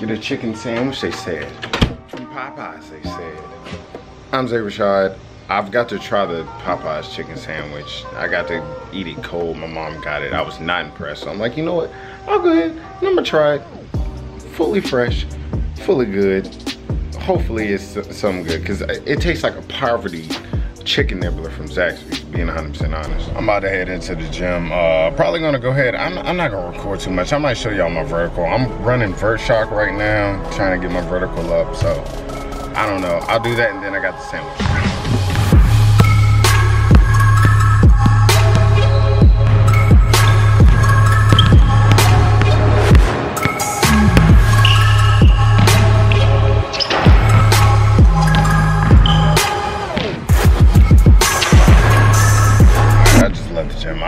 Get a chicken sandwich, they said. From Popeyes, they said. I'm Zay Rashod. I've got to try the Popeyes chicken sandwich. I got to eat it cold. My mom got it. I was not impressed. So I'm like, you know what? I'll go ahead and I'm gonna try it. Fully fresh, fully good. Hopefully it's something good because it tastes like a poverty chicken nibbler from Zaxby's, being 100% honest. I'm about to head into the gym. Uh, probably gonna go ahead. I'm, I'm not gonna record too much. I might show y'all my vertical. I'm running vert shock right now, trying to get my vertical up. So I don't know. I'll do that and then I got the sandwich.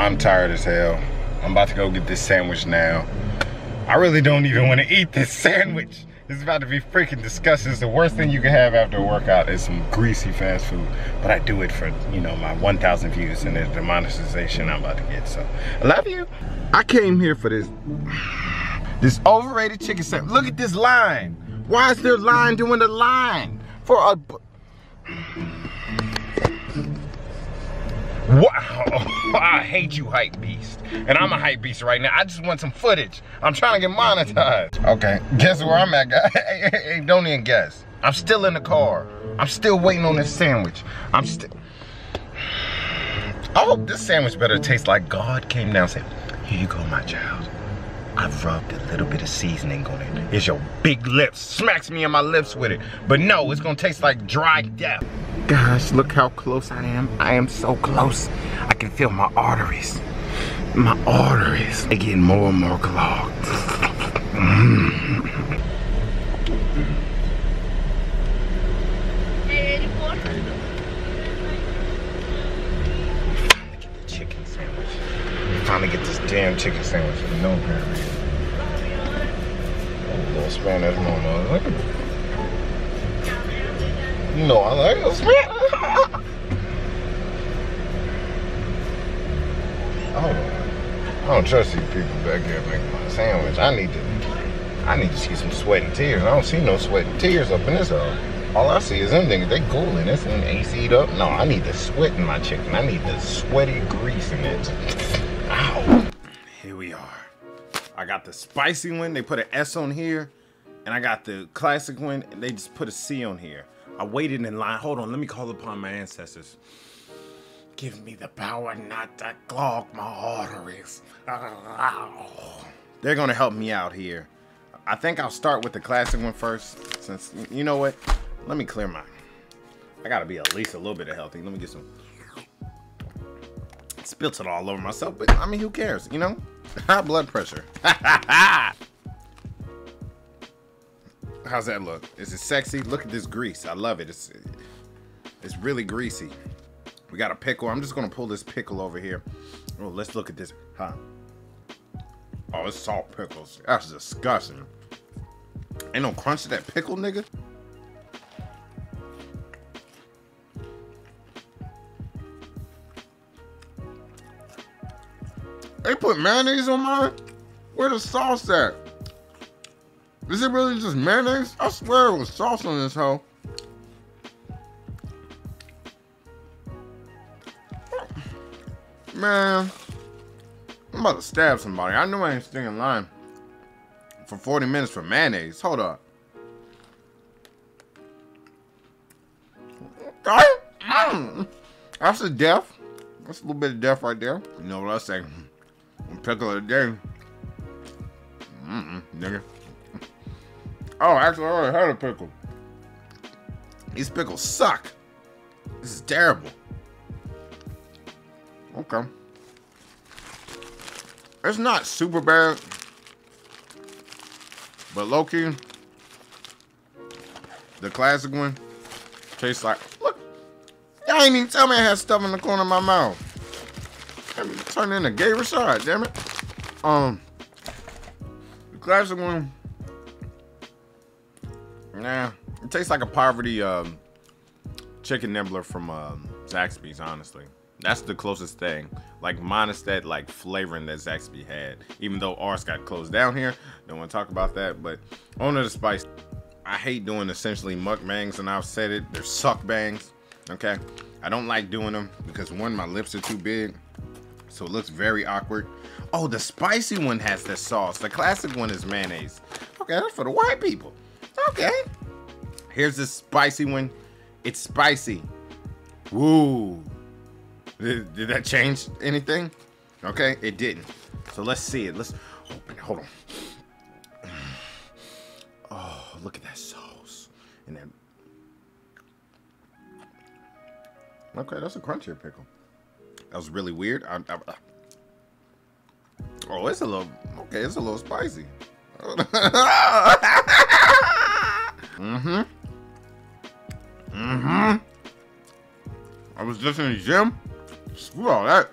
I'm tired as hell. I'm about to go get this sandwich now. I really don't even want to eat this sandwich. It's about to be freaking disgusting. It's the worst thing you can have after a workout is some greasy fast food. But I do it for, you know, my 1,000 views and the monetization I'm about to get. So, I love you. I came here for this, this overrated chicken sandwich. Look at this line. Why is there line doing the line? For a... Wow, I hate you, hype beast. And I'm a hype beast right now. I just want some footage. I'm trying to get monetized. Okay, guess where I'm at, hey, hey, don't even guess. I'm still in the car. I'm still waiting on this sandwich. I'm still. I hope this sandwich better taste like God came down and said, Here you go, my child. I've rubbed a little bit of seasoning on it. It's your big lips. Smacks me in my lips with it. But no, it's gonna taste like dry death. Gosh, look how close I am. I am so close. I can feel my arteries. My arteries are getting more and more clogged. Mm. Finally get this damn chicken sandwich no apparent reason. Little Spanish mama. Look at you know I like this. oh, I don't trust these people back here making my sandwich. I need to, I need to see some sweat and tears. I don't see no sweat and tears up in this hole. All I see is them things, they cooling. This thing AC'd up. No, I need the sweat in my chicken. I need the sweaty grease in it. Ow. Here we are. I got the spicy one. They put an S on here. And I got the classic one. And they just put a C on here. I waited in line. Hold on, let me call upon my ancestors. Give me the power not to clog my arteries. Uh, they're gonna help me out here. I think I'll start with the classic one first, since, you know what? Let me clear my, I gotta be at least a little bit of healthy. Let me get some, spilt it all over myself, but I mean, who cares, you know? High blood pressure. How's that look? Is it sexy? Look at this grease. I love it. It's it's really greasy. We got a pickle. I'm just gonna pull this pickle over here. Oh, let's look at this. Huh? Oh, it's salt pickles. That's disgusting. Ain't no crunch to that pickle, nigga. They put mayonnaise on mine? Where the sauce at? Is it really just mayonnaise? I swear it was sauce on this hoe. Man, I'm about to stab somebody. I know I ain't staying in line for 40 minutes for mayonnaise. Hold up. Mm. That's a death. That's a little bit of death right there. You know what I say? Pickle of the day. Mm-mm, nigga. Oh, actually, I already had a pickle. These pickles suck. This is terrible. Okay. It's not super bad. But low-key, the classic one tastes like, look, y'all ain't even tell me I had stuff in the corner of my mouth. Turn into gay Rashod, damn it. Um, the classic one Nah, it tastes like a poverty um, chicken nibbler from um, Zaxby's, honestly. That's the closest thing. Like minus that like flavoring that Zaxby had. Even though ours got closed down here. Don't want to talk about that. But on the spice, I hate doing essentially mukbangs and I've said it. They're suck bangs. Okay. I don't like doing them because one, my lips are too big. So it looks very awkward. Oh, the spicy one has the sauce. The classic one is mayonnaise. Okay, that's for the white people. Okay. Here's the spicy one. It's spicy. Woo. Did, did that change anything? Okay, it didn't. So let's see it. Let's open it. Hold on. Oh, look at that sauce. And then. Okay, that's a crunchier pickle. That was really weird. I, I, oh, it's a little. Okay, it's a little spicy. mm-hmm. Mm-hmm. I was just in the gym. Screw all that.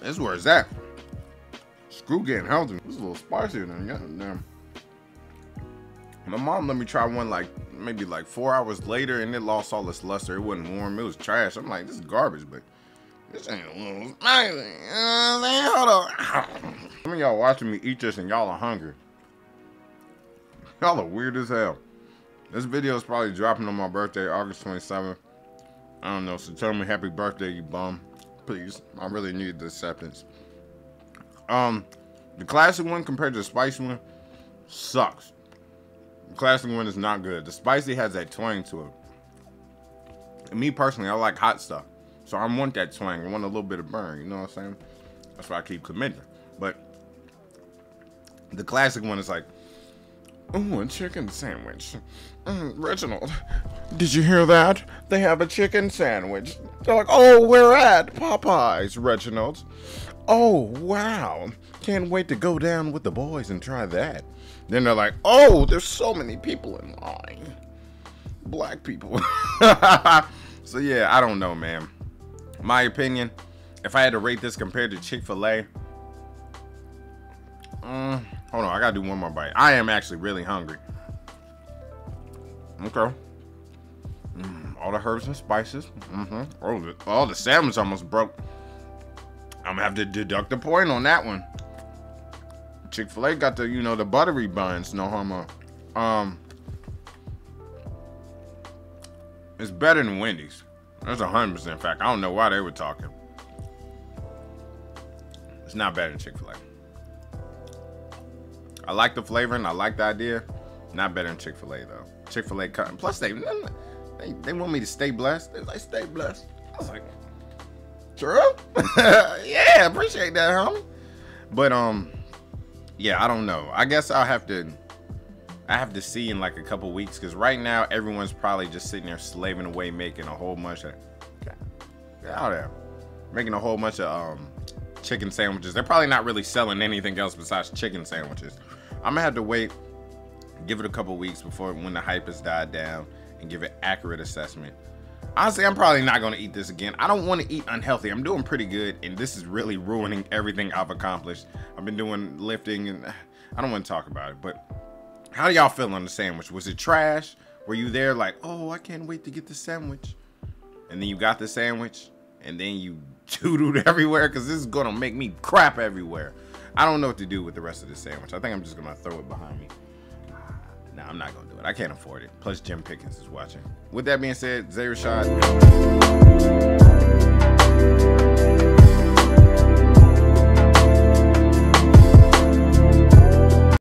This where it's at. Screw getting healthy. This is a little spicier than yeah, damn. My mom let me try one like maybe like four hours later and it lost all its luster. It wasn't warm. It was trash. I'm like, this is garbage, but this ain't a little Hold on. Some of y'all watching me eat this and y'all are hungry. Y'all are weird as hell. This video is probably dropping on my birthday, August 27th. I don't know, so tell me happy birthday, you bum. Please. I really need the acceptance. Um, the classic one compared to the spicy one sucks. The classic one is not good. The spicy has that twang to it. And me personally, I like hot stuff. So I want that twang. I want a little bit of burn. You know what I'm saying? That's why I keep committing. But the classic one is like, oh, a chicken sandwich. Mm, Reginald, did you hear that? They have a chicken sandwich. They're like, oh, where at? Popeyes, Reginald. Oh, wow. Can't wait to go down with the boys and try that. Then they're like, oh, there's so many people in line. Black people. so yeah, I don't know, man. My opinion, if I had to rate this compared to Chick-fil-A, mm, hold on, I gotta do one more bite. I am actually really hungry. Okay. Mm, all the herbs and spices. Mm-hmm. Oh, the, oh, the sandwich almost broke. I'm gonna have to deduct a point on that one. Chick-fil-A got the, you know, the buttery buns, no homo. Um, it's better than Wendy's. That's a 100% fact. I don't know why they were talking. It's not better than Chick-fil-A. I like the flavor and I like the idea. Not better than Chick-fil-A though. Chick-fil-A cut. Plus they, they they want me to stay blessed. They like stay blessed. I was like, true? yeah, appreciate that, homie. But um, yeah, I don't know. I guess I'll have to I have to see in like a couple weeks because right now everyone's probably just sitting there slaving away making a whole bunch of get out there making a whole bunch of um chicken sandwiches. They're probably not really selling anything else besides chicken sandwiches. I'm gonna have to wait, give it a couple weeks before when the hype has died down and give it accurate assessment. Honestly, I'm probably not gonna eat this again. I don't want to eat unhealthy. I'm doing pretty good, and this is really ruining everything I've accomplished. I've been doing lifting, and I don't want to talk about it. But how do y'all feel on the sandwich? Was it trash? Were you there like, oh, I can't wait to get the sandwich, and then you got the sandwich, and then you doodled everywhere because this is gonna make me crap everywhere. I don't know what to do with the rest of the sandwich. I think I'm just gonna throw it behind me. No, I'm not gonna do it. I can't afford it. Plus, Jim Pickens is watching. With that being said, Zay Rashod.